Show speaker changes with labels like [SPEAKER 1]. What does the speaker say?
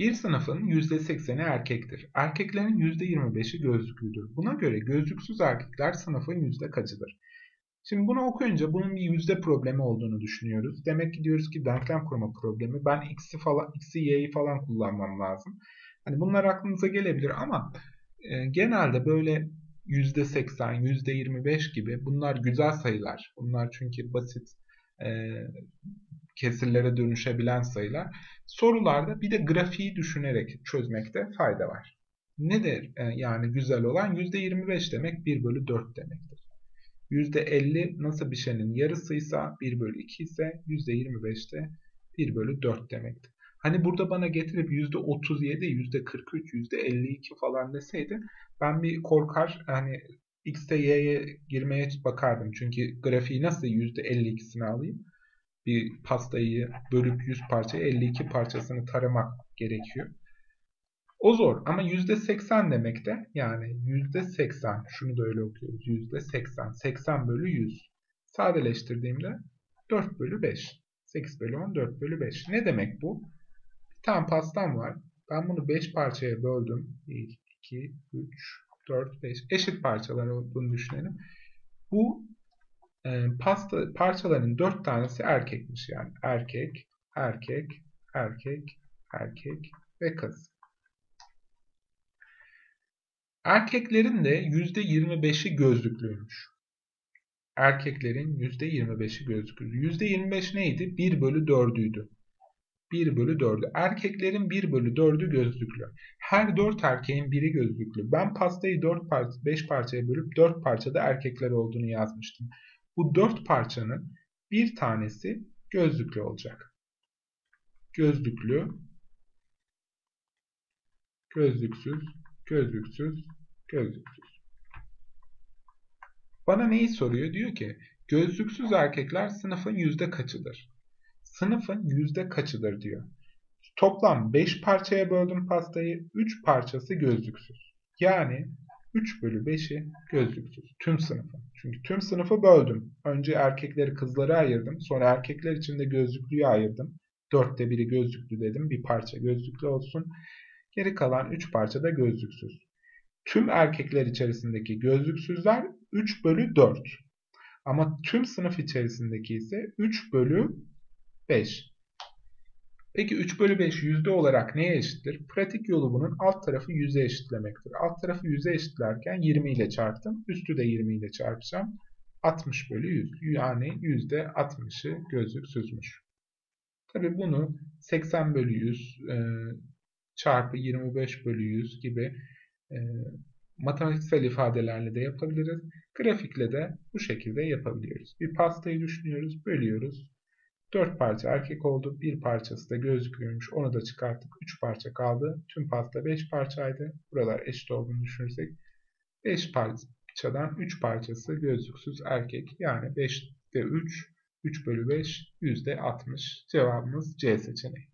[SPEAKER 1] Bir sınıfın %80'i erkektir. Erkeklerin %25'i gözlüklüdür. Buna göre gözlüksüz erkekler sınıfın yüzde kaçıdır? Şimdi bunu okuyunca bunun bir yüzde problemi olduğunu düşünüyoruz. Demek ki diyoruz ki denklem kurma problemi. Ben x'i falan, x'i y'yi falan kullanmam lazım. Hani bunlar aklınıza gelebilir ama e, genelde böyle %80, %25 gibi bunlar güzel sayılar. Bunlar çünkü basit e, kesirlere dönüşebilen sayılar. Sorularda bir de grafiği düşünerek çözmekte fayda var. Nedir e, yani güzel olan? %25 demek 1 bölü 4 demektir. %50 nasıl bir şeyin yarısıysa 1 bölü 2 ise %25'te 1 bölü 4 demektir. Hani burada bana getirip %37, %43, %52 falan deseydi ben bir korkar hani X'te Y'ye girmeye bakardım. Çünkü grafiği nasıl %52'sini alayım? Bir pastayı bölüp 100 parçaya 52 parçasını taramak gerekiyor. O zor ama %80 demek de yani %80 şunu da öyle okuyoruz. %80 80 bölü 100 sadeleştirdiğimde 4 bölü 5 8 bölü 10 4 bölü 5 ne demek bu? Bir tane pastam var. Ben bunu 5 parçaya böldüm. 1, 2, 3, 4, 5 eşit parçalar olduğunu düşünelim. Bu e, pasta parçaların 4 tanesi erkekmiş yani. Erkek, erkek, erkek, erkek ve kız. Erkeklerin de %25'i gözlüklüymüş. Erkeklerin %25'i gözlüklü. %25 neydi? 1 bölü 4'üydü. 1 bölü 4'ü. Erkeklerin 1 bölü 4'ü gözlüklü. Her 4 erkeğin biri gözlüklü. Ben pastayı 4 parça, 5 parçaya bölüp 4 parçada erkekler olduğunu yazmıştım. Bu 4 parçanın bir tanesi gözlüklü olacak. Gözlüklü, gözlüksüz, gözlüksüz, gözlüksüz. Bana neyi soruyor? Diyor ki gözlüksüz erkekler sınıfın yüzde kaçıdır? Sınıfın yüzde kaçıdır diyor. Toplam 5 parçaya böldüm pastayı. 3 parçası gözlüksüz. Yani 3 bölü 5'i gözlüksüz. Tüm sınıfı. Çünkü tüm sınıfı böldüm. Önce erkekleri kızları ayırdım. Sonra erkekler için de gözlüklüyü ayırdım. Dörtte biri gözlüklü dedim. Bir parça gözlüklü olsun. Geri kalan 3 parça da gözlüksüz. Tüm erkekler içerisindeki gözlüksüzler 3 bölü 4. Ama tüm sınıf içerisindeki ise 3 bölü 5. Peki 3 bölü 5 yüzde olarak neye eşittir? Pratik yolu bunun alt tarafı yüze eşitlemektir. Alt tarafı yüze eşitlerken 20 ile çarptım. Üstü de 20 ile çarpacağım. 60 bölü 100. Yani yüzde 60'ı gözlüksüzmüş. Tabi bunu 80 bölü 100 e, çarpı 25 bölü 100 gibi e, matematiksel ifadelerle de yapabiliriz. Grafikle de bu şekilde yapabiliyoruz. Bir pastayı düşünüyoruz, bölüyoruz. 4 parça erkek oldu. Bir parçası da gözlüklüymüş. Onu da çıkarttık. 3 parça kaldı. Tüm pasta 5 parçaydı. Buralar eşit olduğunu düşünürsek 5 parçadan 3 parçası gözlüksüz erkek. Yani 5'te 3, 3 bölü 5, %60. Cevabımız C seçeneği.